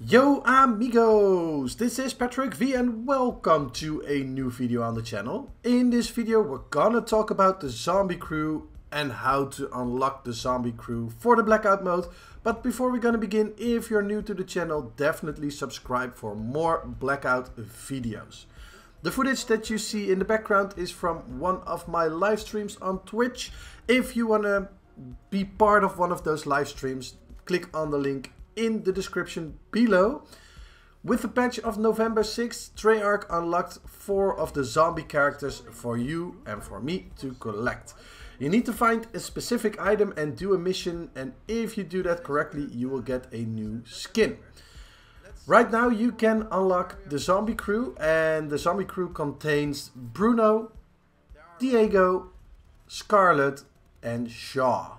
Yo amigos, this is Patrick V and welcome to a new video on the channel. In this video we're gonna talk about the zombie crew and how to unlock the zombie crew for the blackout mode. But before we're gonna begin, if you're new to the channel, definitely subscribe for more blackout videos. The footage that you see in the background is from one of my live streams on Twitch. If you wanna be part of one of those live streams, click on the link in the description below. With the patch of November 6th, Treyarch unlocked 4 of the zombie characters for you and for me to collect. You need to find a specific item and do a mission and if you do that correctly you will get a new skin. Right now you can unlock the zombie crew and the zombie crew contains Bruno, Diego, Scarlett and Shaw.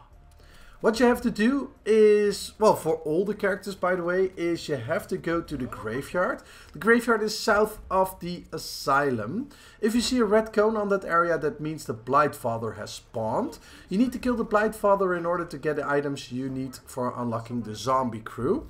What you have to do is, well, for all the characters, by the way, is you have to go to the graveyard. The graveyard is south of the asylum. If you see a red cone on that area, that means the Blightfather has spawned. You need to kill the Blightfather in order to get the items you need for unlocking the zombie crew.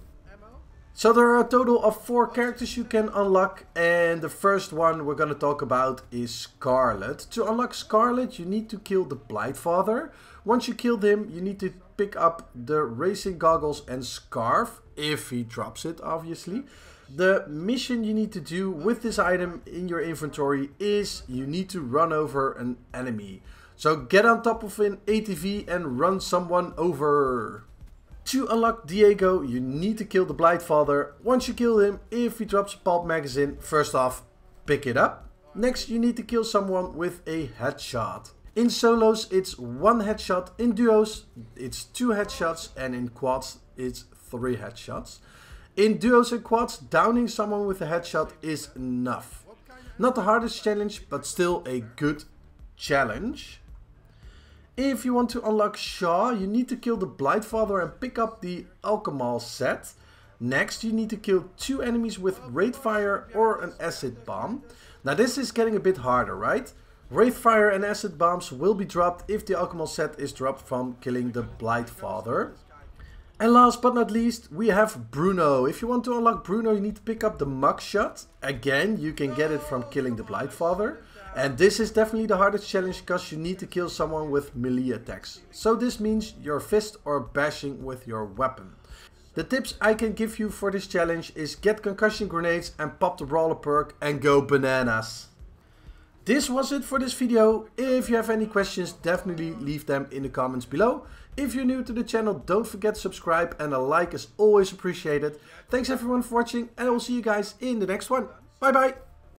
So there are a total of four characters you can unlock and the first one we're going to talk about is Scarlett. To unlock Scarlett you need to kill the Blightfather. Once you kill him you need to pick up the racing goggles and scarf, if he drops it obviously. The mission you need to do with this item in your inventory is you need to run over an enemy. So get on top of an ATV and run someone over. To unlock Diego, you need to kill the Blightfather. Once you kill him, if he drops a pulp magazine, first off, pick it up. Next, you need to kill someone with a headshot. In solos, it's one headshot. In duos, it's two headshots. And in quads, it's three headshots. In duos and quads, downing someone with a headshot is enough. Not the hardest challenge, but still a good challenge. If you want to unlock Shaw, you need to kill the Blightfather and pick up the Alchemal set. Next, you need to kill two enemies with Wraithfire or an Acid Bomb. Now this is getting a bit harder, right? Wraithfire and Acid Bombs will be dropped if the Alchemal set is dropped from killing the Blightfather. And last but not least, we have Bruno. If you want to unlock Bruno, you need to pick up the Mugshot. Again, you can get it from killing the Blightfather. And this is definitely the hardest challenge because you need to kill someone with melee attacks. So this means your fist or bashing with your weapon. The tips I can give you for this challenge is get concussion grenades and pop the brawler perk and go bananas. This was it for this video. If you have any questions, definitely leave them in the comments below. If you're new to the channel, don't forget to subscribe and a like is always appreciated. Thanks everyone for watching and I will see you guys in the next one. Bye bye!